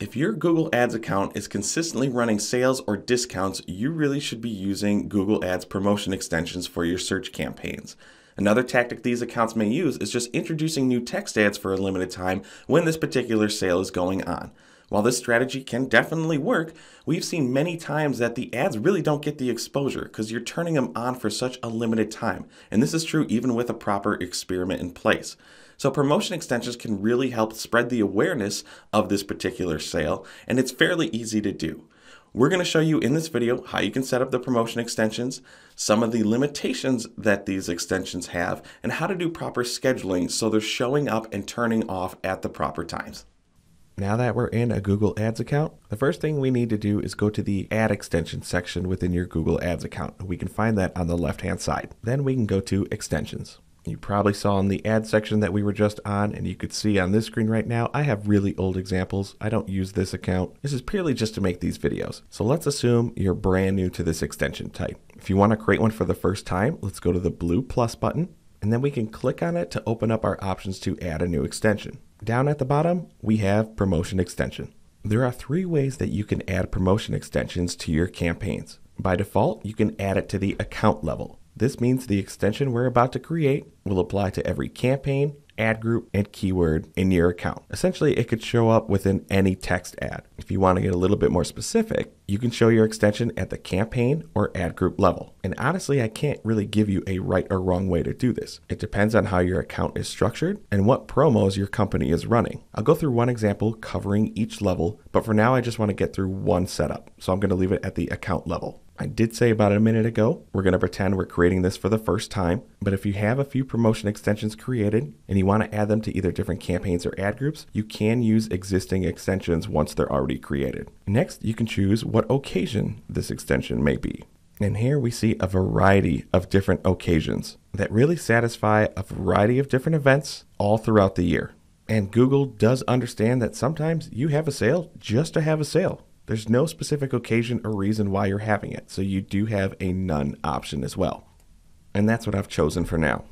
If your Google Ads account is consistently running sales or discounts, you really should be using Google Ads promotion extensions for your search campaigns. Another tactic these accounts may use is just introducing new text ads for a limited time when this particular sale is going on. While this strategy can definitely work, we've seen many times that the ads really don't get the exposure because you're turning them on for such a limited time. And this is true even with a proper experiment in place. So promotion extensions can really help spread the awareness of this particular sale, and it's fairly easy to do. We're going to show you in this video how you can set up the promotion extensions, some of the limitations that these extensions have, and how to do proper scheduling so they're showing up and turning off at the proper times. Now that we're in a Google Ads account, the first thing we need to do is go to the Ad Extension section within your Google Ads account. We can find that on the left-hand side. Then we can go to Extensions. You probably saw in the ad section that we were just on, and you could see on this screen right now, I have really old examples. I don't use this account. This is purely just to make these videos. So let's assume you're brand new to this extension type. If you want to create one for the first time, let's go to the blue plus button, and then we can click on it to open up our options to add a new extension. Down at the bottom, we have promotion extension. There are three ways that you can add promotion extensions to your campaigns. By default, you can add it to the account level. This means the extension we're about to create will apply to every campaign, ad group, and keyword in your account. Essentially, it could show up within any text ad. If you want to get a little bit more specific, you can show your extension at the campaign or ad group level. And honestly, I can't really give you a right or wrong way to do this. It depends on how your account is structured and what promos your company is running. I'll go through one example covering each level, but for now, I just want to get through one setup. So I'm going to leave it at the account level. I did say about a minute ago, we're going to pretend we're creating this for the first time. But if you have a few promotion extensions created and you want to add them to either different campaigns or ad groups, you can use existing extensions once they're already created. Next, you can choose what occasion this extension may be. And here we see a variety of different occasions that really satisfy a variety of different events all throughout the year. And Google does understand that sometimes you have a sale just to have a sale. There's no specific occasion or reason why you're having it, so you do have a none option as well. And that's what I've chosen for now.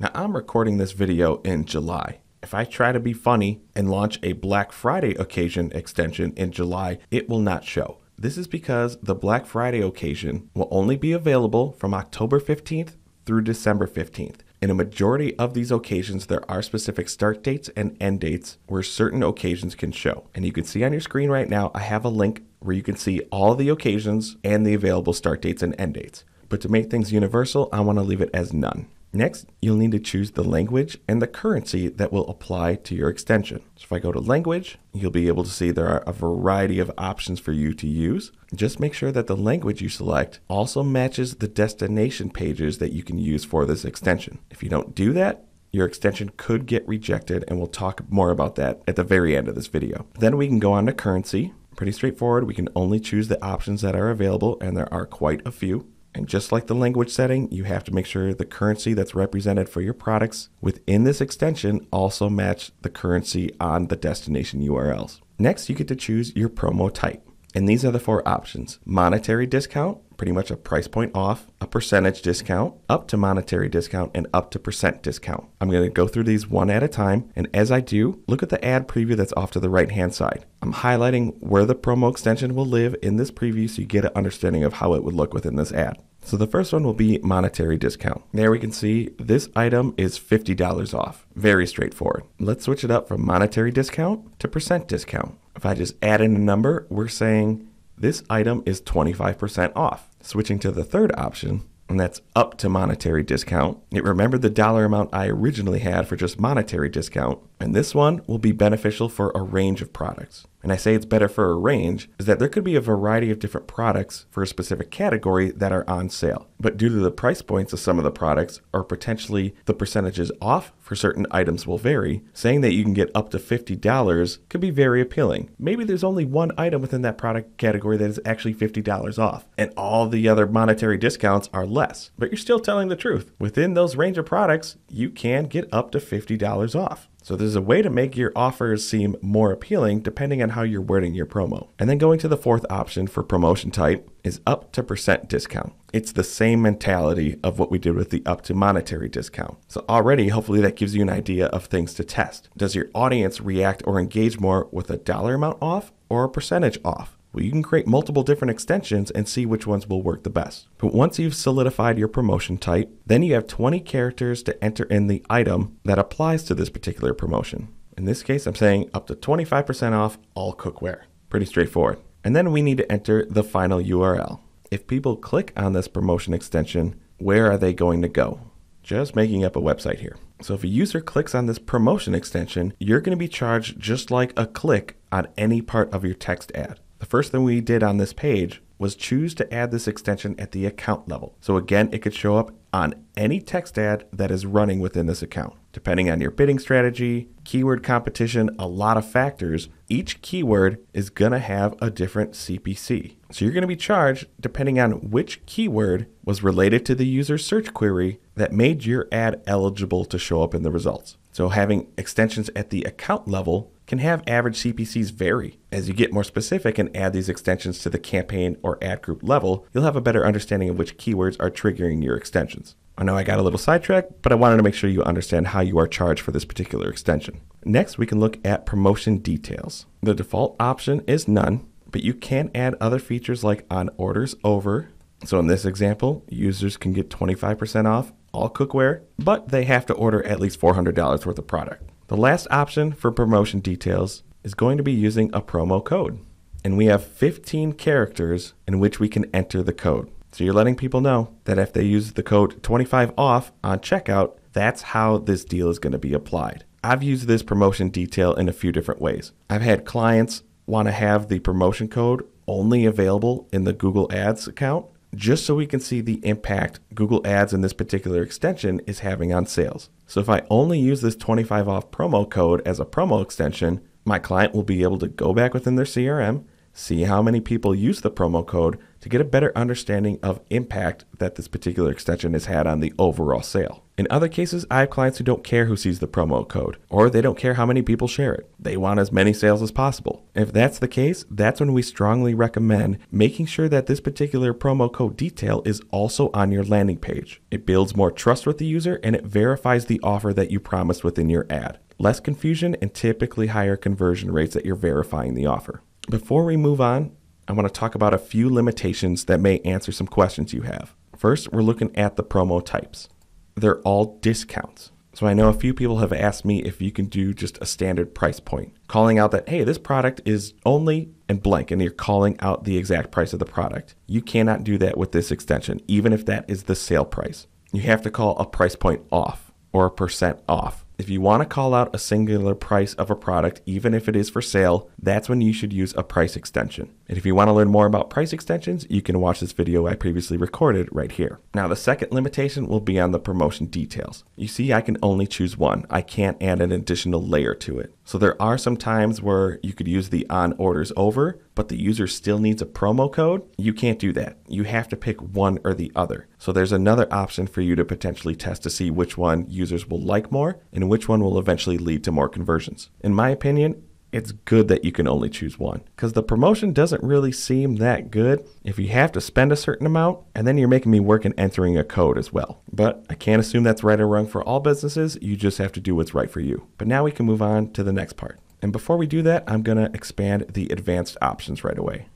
Now I'm recording this video in July. If I try to be funny and launch a Black Friday occasion extension in July, it will not show. This is because the Black Friday occasion will only be available from October 15th through December 15th. In a majority of these occasions, there are specific start dates and end dates where certain occasions can show. And you can see on your screen right now, I have a link where you can see all the occasions and the available start dates and end dates. But to make things universal, I want to leave it as none. Next, you'll need to choose the language and the currency that will apply to your extension. So if I go to language, you'll be able to see there are a variety of options for you to use. Just make sure that the language you select also matches the destination pages that you can use for this extension. If you don't do that, your extension could get rejected and we'll talk more about that at the very end of this video. Then we can go on to currency. Pretty straightforward. We can only choose the options that are available and there are quite a few. And just like the language setting, you have to make sure the currency that's represented for your products within this extension also match the currency on the destination URLs. Next, you get to choose your promo type. And these are the four options monetary discount, pretty much a price point off, a percentage discount, up to monetary discount, and up to percent discount. I'm going to go through these one at a time. And as I do, look at the ad preview that's off to the right hand side. I'm highlighting where the promo extension will live in this preview so you get an understanding of how it would look within this ad. So the first one will be monetary discount. There we can see this item is $50 off. Very straightforward. Let's switch it up from monetary discount to percent discount. If I just add in a number, we're saying this item is 25% off. Switching to the third option, and that's up to monetary discount. It remembered the dollar amount I originally had for just monetary discount, and this one will be beneficial for a range of products and I say it's better for a range, is that there could be a variety of different products for a specific category that are on sale. But due to the price points of some of the products, or potentially the percentages off for certain items will vary, saying that you can get up to $50 could be very appealing. Maybe there's only one item within that product category that is actually $50 off, and all the other monetary discounts are less. But you're still telling the truth. Within those range of products, you can get up to $50 off. So there's a way to make your offers seem more appealing depending on how you're wording your promo. And then going to the fourth option for promotion type is up to percent discount. It's the same mentality of what we did with the up to monetary discount. So already, hopefully that gives you an idea of things to test. Does your audience react or engage more with a dollar amount off or a percentage off? Well, you can create multiple different extensions and see which ones will work the best. But once you've solidified your promotion type, then you have 20 characters to enter in the item that applies to this particular promotion. In this case, I'm saying up to 25% off all cookware. Pretty straightforward. And then we need to enter the final URL. If people click on this promotion extension, where are they going to go? Just making up a website here. So if a user clicks on this promotion extension, you're going to be charged just like a click on any part of your text ad. The first thing we did on this page was choose to add this extension at the account level. So again, it could show up on any text ad that is running within this account. Depending on your bidding strategy, keyword competition, a lot of factors, each keyword is going to have a different CPC. So you're going to be charged depending on which keyword was related to the user's search query that made your ad eligible to show up in the results. So having extensions at the account level can have average CPCs vary. As you get more specific and add these extensions to the campaign or ad group level, you'll have a better understanding of which keywords are triggering your extensions. I know I got a little sidetracked, but I wanted to make sure you understand how you are charged for this particular extension. Next, we can look at promotion details. The default option is none, but you can add other features like on orders over. So in this example, users can get 25% off all cookware, but they have to order at least $400 worth of product. The last option for promotion details is going to be using a promo code. And we have 15 characters in which we can enter the code. So you're letting people know that if they use the code 25 off on checkout, that's how this deal is going to be applied. I've used this promotion detail in a few different ways. I've had clients want to have the promotion code only available in the Google Ads account just so we can see the impact Google Ads in this particular extension is having on sales. So if I only use this 25 off promo code as a promo extension, my client will be able to go back within their CRM, see how many people use the promo code to get a better understanding of impact that this particular extension has had on the overall sale. In other cases, I have clients who don't care who sees the promo code, or they don't care how many people share it. They want as many sales as possible. If that's the case, that's when we strongly recommend making sure that this particular promo code detail is also on your landing page. It builds more trust with the user and it verifies the offer that you promised within your ad. Less confusion and typically higher conversion rates that you're verifying the offer. Before we move on, I want to talk about a few limitations that may answer some questions you have. First, we're looking at the promo types. They're all discounts. So I know a few people have asked me if you can do just a standard price point, calling out that, hey, this product is only and blank, and you're calling out the exact price of the product. You cannot do that with this extension, even if that is the sale price. You have to call a price point off or a percent off. If you want to call out a singular price of a product, even if it is for sale, that's when you should use a price extension. And if you want to learn more about price extensions, you can watch this video I previously recorded right here. Now, the second limitation will be on the promotion details. You see, I can only choose one. I can't add an additional layer to it. So there are some times where you could use the on orders over, but the user still needs a promo code. You can't do that. You have to pick one or the other. So there's another option for you to potentially test to see which one users will like more and which one will eventually lead to more conversions. In my opinion, it's good that you can only choose one because the promotion doesn't really seem that good if you have to spend a certain amount and then you're making me work in entering a code as well. But I can't assume that's right or wrong for all businesses. You just have to do what's right for you. But now we can move on to the next part. And before we do that, I'm going to expand the advanced options right away.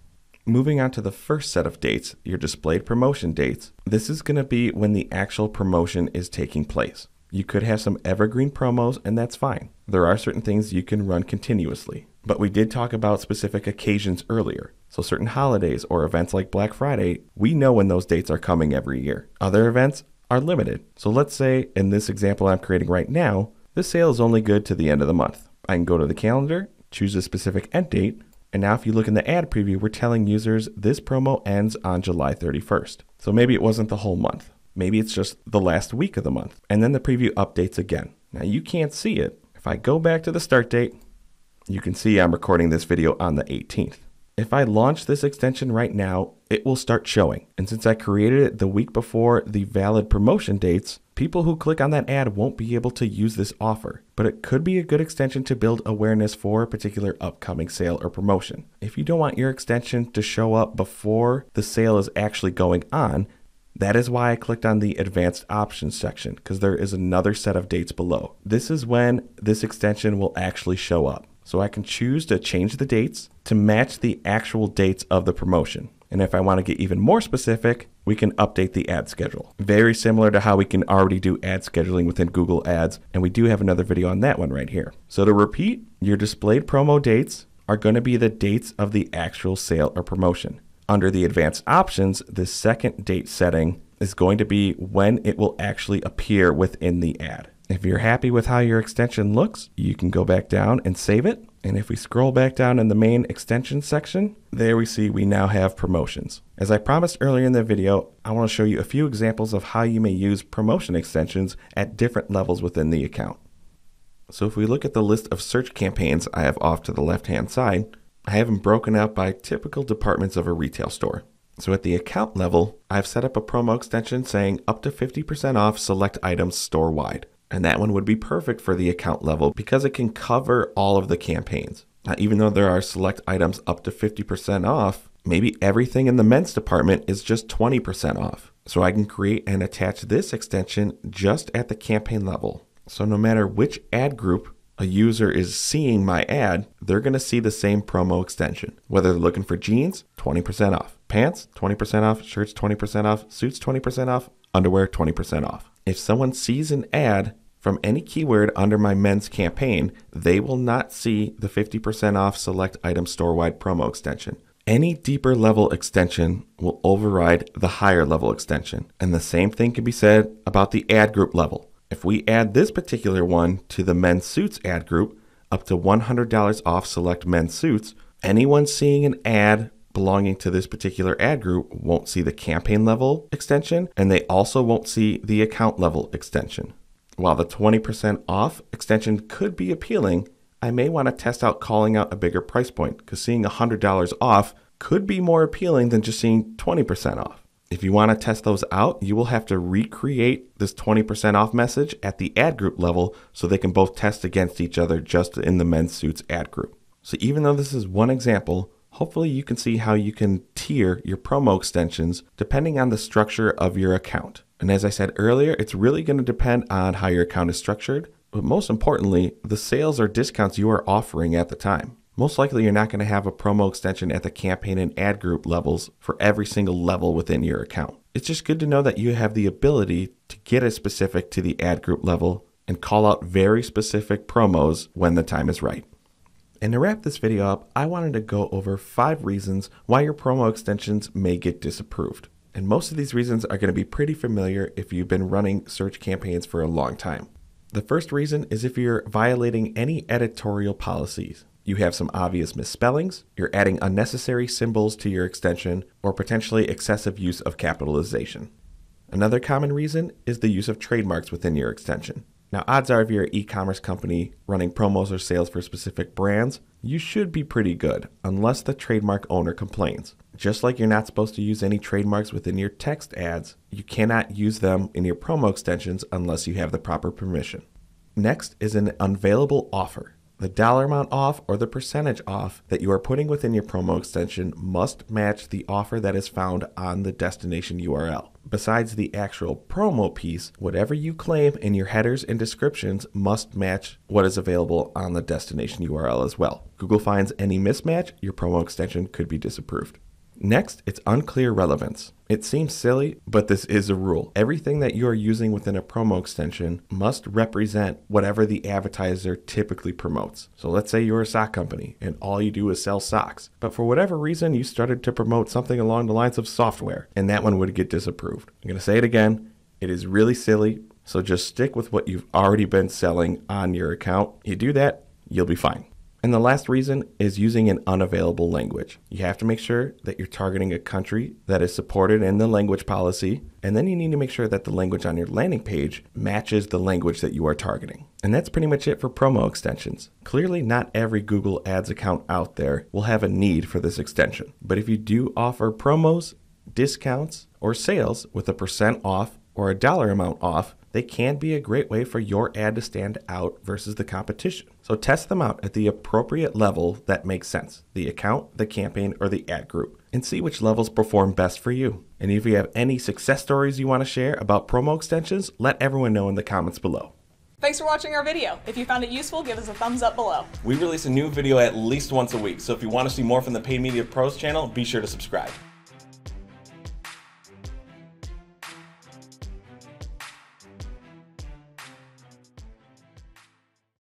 Moving on to the first set of dates, your displayed promotion dates, this is going to be when the actual promotion is taking place. You could have some evergreen promos, and that's fine. There are certain things you can run continuously. But we did talk about specific occasions earlier. So, certain holidays or events like Black Friday, we know when those dates are coming every year. Other events are limited. So, let's say in this example I'm creating right now, this sale is only good to the end of the month. I can go to the calendar, choose a specific end date, and now if you look in the ad preview, we're telling users this promo ends on July 31st. So maybe it wasn't the whole month. Maybe it's just the last week of the month. And then the preview updates again. Now you can't see it. If I go back to the start date, you can see I'm recording this video on the 18th. If I launch this extension right now, it will start showing. And since I created it the week before the valid promotion dates, people who click on that ad won't be able to use this offer. But it could be a good extension to build awareness for a particular upcoming sale or promotion. If you don't want your extension to show up before the sale is actually going on, that is why I clicked on the advanced options section because there is another set of dates below. This is when this extension will actually show up. So I can choose to change the dates to match the actual dates of the promotion. And if I want to get even more specific, we can update the ad schedule. Very similar to how we can already do ad scheduling within Google Ads. And we do have another video on that one right here. So to repeat, your displayed promo dates are going to be the dates of the actual sale or promotion. Under the advanced options, the second date setting is going to be when it will actually appear within the ad. If you're happy with how your extension looks, you can go back down and save it. And if we scroll back down in the main extension section, there we see we now have promotions. As I promised earlier in the video, I want to show you a few examples of how you may use promotion extensions at different levels within the account. So if we look at the list of search campaigns I have off to the left hand side, I have them broken out by typical departments of a retail store. So at the account level, I've set up a promo extension saying up to 50% off select items store wide. And that one would be perfect for the account level because it can cover all of the campaigns. Now, even though there are select items up to 50% off, maybe everything in the men's department is just 20% off. So I can create and attach this extension just at the campaign level. So no matter which ad group a user is seeing my ad, they're going to see the same promo extension. Whether they're looking for jeans, 20% off, pants, 20% off, shirts, 20% off, suits, 20% off, underwear, 20% off. If someone sees an ad from any keyword under my men's campaign, they will not see the 50% off select item store wide promo extension. Any deeper level extension will override the higher level extension. And the same thing can be said about the ad group level. If we add this particular one to the men's suits ad group, up to $100 off select men's suits, anyone seeing an ad belonging to this particular ad group won't see the campaign level extension and they also won't see the account level extension. While the 20% off extension could be appealing, I may want to test out calling out a bigger price point because seeing $100 off could be more appealing than just seeing 20% off. If you want to test those out, you will have to recreate this 20% off message at the ad group level so they can both test against each other just in the men's suits ad group. So even though this is one example, hopefully you can see how you can tier your promo extensions depending on the structure of your account. And as I said earlier, it's really going to depend on how your account is structured, but most importantly, the sales or discounts you are offering at the time. Most likely, you're not going to have a promo extension at the campaign and ad group levels for every single level within your account. It's just good to know that you have the ability to get as specific to the ad group level and call out very specific promos when the time is right. And to wrap this video up, I wanted to go over five reasons why your promo extensions may get disapproved. And most of these reasons are going to be pretty familiar if you've been running search campaigns for a long time. The first reason is if you're violating any editorial policies. You have some obvious misspellings, you're adding unnecessary symbols to your extension, or potentially excessive use of capitalization. Another common reason is the use of trademarks within your extension. Now, odds are if you're an e commerce company running promos or sales for specific brands, you should be pretty good, unless the trademark owner complains. Just like you're not supposed to use any trademarks within your text ads, you cannot use them in your promo extensions unless you have the proper permission. Next is an unavailable offer. The dollar amount off or the percentage off that you are putting within your promo extension must match the offer that is found on the destination URL. Besides the actual promo piece, whatever you claim in your headers and descriptions must match what is available on the destination URL as well. Google finds any mismatch, your promo extension could be disapproved. Next, it's unclear relevance. It seems silly, but this is a rule. Everything that you are using within a promo extension must represent whatever the advertiser typically promotes. So let's say you're a sock company and all you do is sell socks, but for whatever reason you started to promote something along the lines of software, and that one would get disapproved. I'm going to say it again. It is really silly, so just stick with what you've already been selling on your account. You do that, you'll be fine. And the last reason is using an unavailable language. You have to make sure that you're targeting a country that is supported in the language policy, and then you need to make sure that the language on your landing page matches the language that you are targeting. And that's pretty much it for promo extensions. Clearly, not every Google Ads account out there will have a need for this extension, but if you do offer promos, discounts, or sales with a percent off or a dollar amount off, they can be a great way for your ad to stand out versus the competition. So test them out at the appropriate level that makes sense the account, the campaign, or the ad group and see which levels perform best for you. And if you have any success stories you want to share about promo extensions, let everyone know in the comments below. Thanks for watching our video. If you found it useful, give us a thumbs up below. We release a new video at least once a week, so if you want to see more from the Paid Media Pros channel, be sure to subscribe.